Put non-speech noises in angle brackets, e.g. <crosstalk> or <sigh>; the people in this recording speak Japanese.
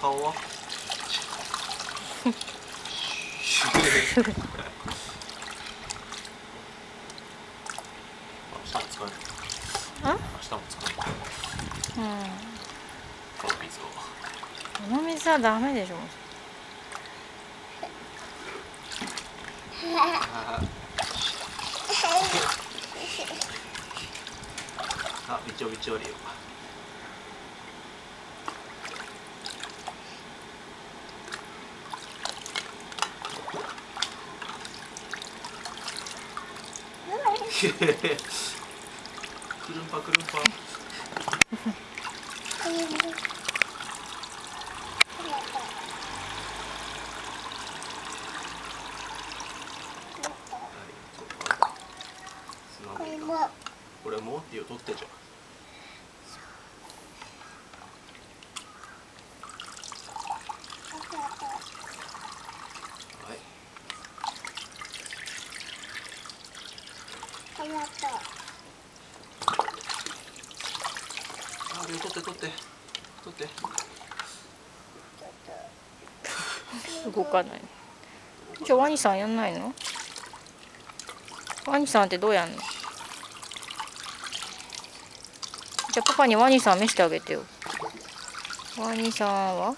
顔は明日も使うん。この水をこの水はダメで <laughs> しょあびちょびちょりよくるんぱくるんぱはいちょっと。スマホにこれもっていう取ってじゃん。はい。あれ取って取って取って。動かない。じゃあワニさんやんないの？ワニさんってどうやんの？じゃあパパにワニさん見せてあげてよ。ワニさんは？